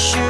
sure.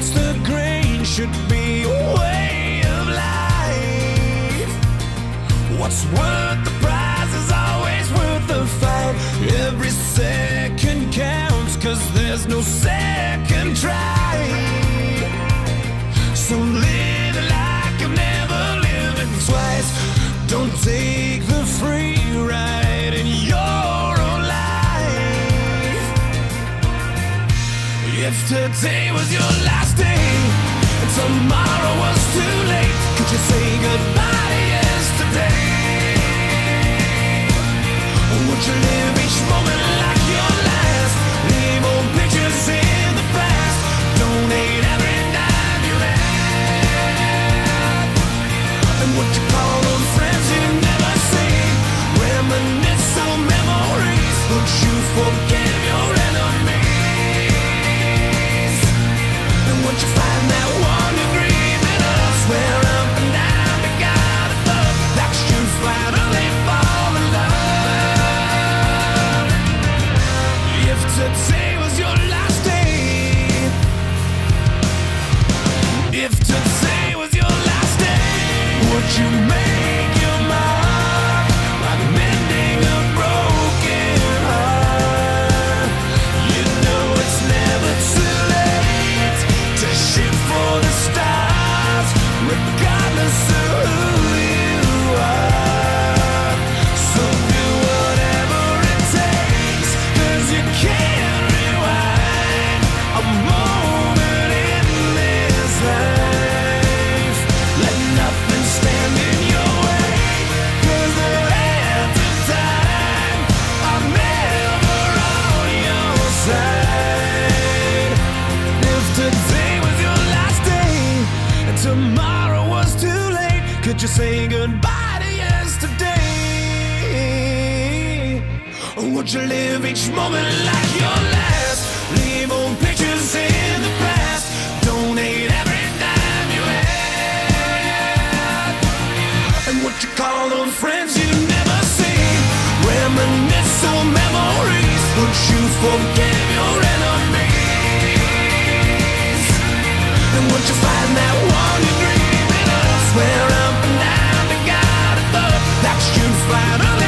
Against the grain should be a way of life. What's worth the prize is always worth the fight. Every second counts, cause there's no second try. So live like you've never lived twice. Don't take If today was your last day and tomorrow was too late, could you say goodbye yesterday? Would you live each moment you make say goodbye to yesterday? Or would you live each moment like your last? Leave old pictures in the past. Donate every dime you had. And what you call those friends you never see? Reminisce on memories. Would you forgive your enemies? And once you find that flat.